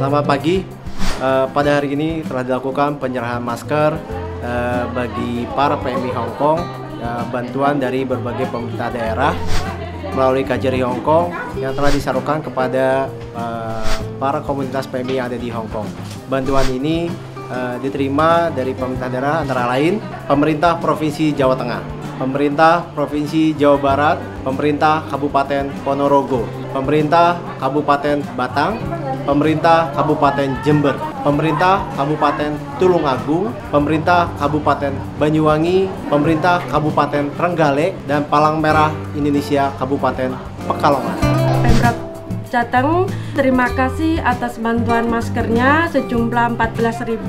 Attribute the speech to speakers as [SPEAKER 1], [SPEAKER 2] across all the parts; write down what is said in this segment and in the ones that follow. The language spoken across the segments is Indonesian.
[SPEAKER 1] Selamat pagi. Uh, pada hari ini telah dilakukan penyerahan masker uh, bagi para PMI Hong Kong, uh, bantuan dari berbagai pemerintah daerah melalui KJRI Hong Kong yang telah disalurkan kepada uh, para komunitas PMI yang ada di Hong Kong. Bantuan ini uh, diterima dari pemerintah daerah antara lain pemerintah Provinsi Jawa Tengah, pemerintah Provinsi Jawa Barat, pemerintah Kabupaten Ponorogo, pemerintah Kabupaten Batang, pemerintah Kabupaten Jember, pemerintah Kabupaten Tulungagung, pemerintah Kabupaten Banyuwangi, pemerintah Kabupaten Trenggalek, dan Palang Merah Indonesia Kabupaten Pekalongan.
[SPEAKER 2] Pemprov Jateng, terima kasih atas bantuan maskernya sejumlah 14.000.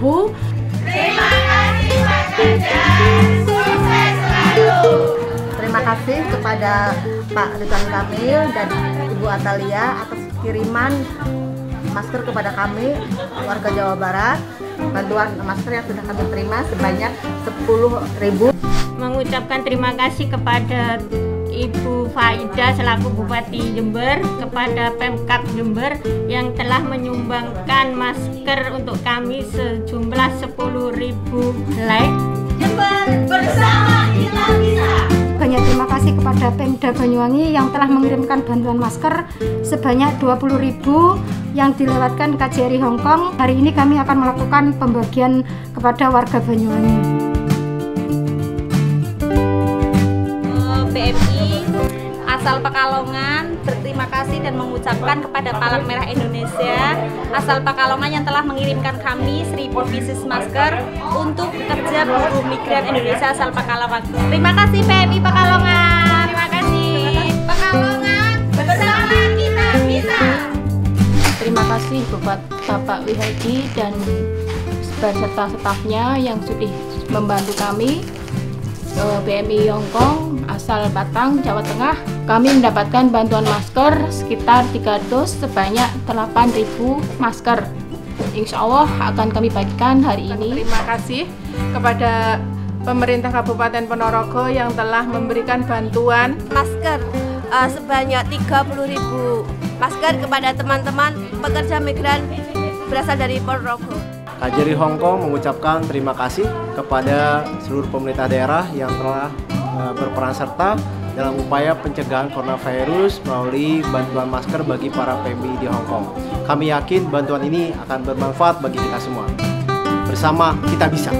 [SPEAKER 3] Terima kasih Mas Ganjar, sukses selalu.
[SPEAKER 4] Terima kasih kepada Pak Ridwan Kamil dan Ibu Atalia atas kiriman masker kepada kami warga Jawa Barat bantuan masker yang sudah kami terima sebanyak 10.000
[SPEAKER 5] mengucapkan terima kasih kepada Ibu Faida selaku Bupati Jember kepada Pemkap Jember yang telah menyumbangkan masker untuk kami sejumlah 10.000 helai.
[SPEAKER 3] Jember bersama kita bisa.
[SPEAKER 6] Banyak terima kasih kepada Pemda Banyuwangi yang telah mengirimkan bantuan masker sebanyak 20.000 yang dilewatkan KJRI Hongkong. Hari ini kami akan melakukan pembagian kepada warga Banyuwangi.
[SPEAKER 7] BMI asal Pekalongan berterima kasih dan mengucapkan kepada Palang Merah Indonesia asal Pekalongan yang telah mengirimkan kami 1000 pieces masker untuk pekerja buruh migran Indonesia asal Pekalongan. Terima kasih PMI Pekalongan.
[SPEAKER 8] Kasih Bapak Bapak Wihadi dan beserta stafnya yang sudah membantu kami BMI Hongkong asal Batang, Jawa Tengah. Kami mendapatkan bantuan masker sekitar 3 dos sebanyak 8.000 masker. Insya Allah akan kami bagikan hari ini.
[SPEAKER 9] Terima kasih kepada pemerintah Kabupaten Ponorogo yang telah memberikan bantuan
[SPEAKER 10] masker uh, sebanyak 30.000 masker kepada teman-teman pekerja migran berasal dari Ponorogo.
[SPEAKER 1] KJRI Hong Kong mengucapkan terima kasih kepada seluruh pemerintah daerah yang telah uh, berperan serta dalam upaya pencegahan coronavirus melalui bantuan masker bagi para PMI di Hong Kong. Kami yakin bantuan ini akan bermanfaat bagi kita semua. Bersama kita bisa.